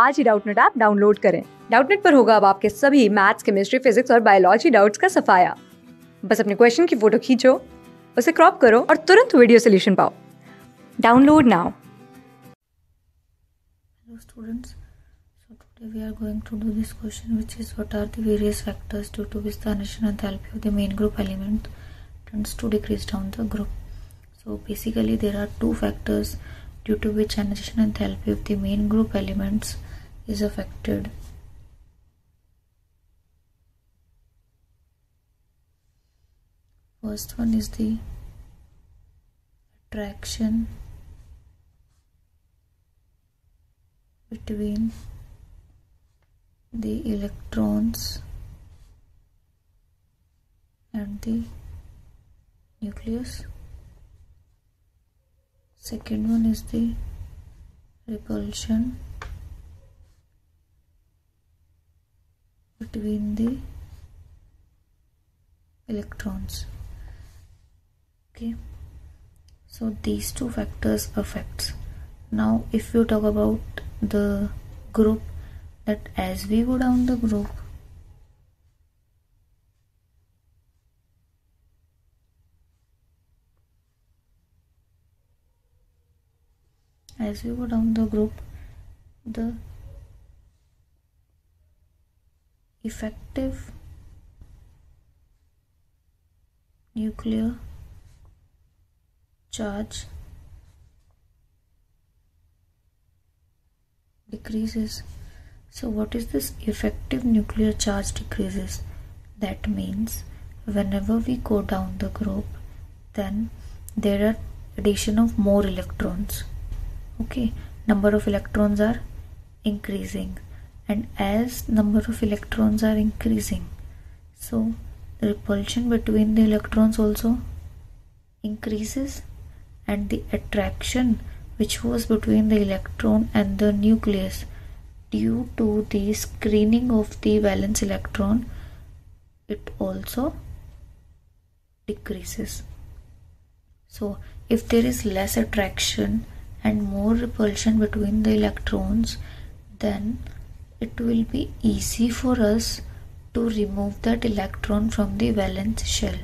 आज ही Doubtnut app download करें डाउटनेट पर होगा अब आपके सभी मैथ्स केमिस्ट्री फिजिक्स और बायोलॉजी डाउट्स का सफाया बस अपने क्वेश्चन की फ़ोटो खींचो उसे क्रॉप करो और तुरंत वीडियो सोल्यूशन पाओ download now Hello students, so today we are going to do this question which is what are the various factors due to which the annihilation enthalpy of the main group element tends to decrease down the group. So basically there are two factors due to which annihilation enthalpy of the main group elements is affected. First one is the attraction between the electrons and the nucleus. Second one is the repulsion between the electrons. Okay, so these two factors affects. Now, if you talk about the group that as we go down the group as we go down the group the effective nuclear charge decreases. So what is this effective nuclear charge decreases? That means whenever we go down the group then there are addition of more electrons. Okay? Number of electrons are increasing and as number of electrons are increasing so the repulsion between the electrons also increases and the attraction which was between the electron and the nucleus due to the screening of the valence electron it also decreases. So if there is less attraction and more repulsion between the electrons then it will be easy for us to remove that electron from the valence shell.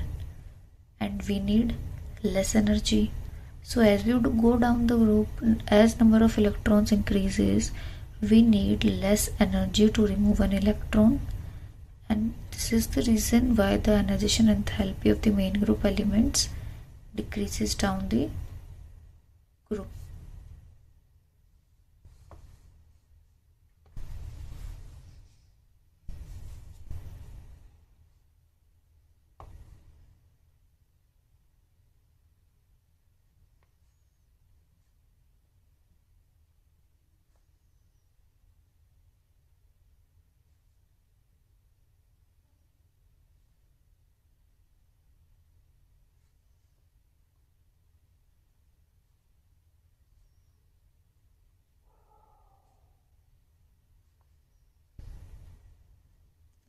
And we need less energy. So as we go down the group as number of electrons increases we need less energy to remove an electron. And this is the reason why the ionization enthalpy of the main group elements decreases down the group